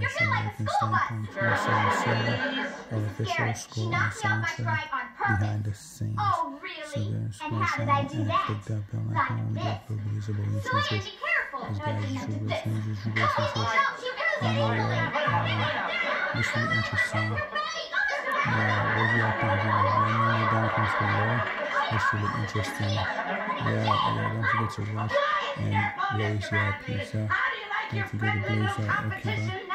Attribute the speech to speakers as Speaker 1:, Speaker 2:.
Speaker 1: by American standpoint, 2077 of official score soundtrack behind the scenes.
Speaker 2: Oh, really? And how did I do that?
Speaker 1: Picked that on
Speaker 2: Like So I be careful.
Speaker 1: Guys, you should
Speaker 2: This.
Speaker 1: listen, you should
Speaker 2: No. She really
Speaker 1: You
Speaker 2: won't.
Speaker 1: interesting. Yeah, what you have to do, let me know down below. It's really interesting. Yeah, yeah, don't forget to watch and blaze your pizza. Don't forget to blaze your okay, bye.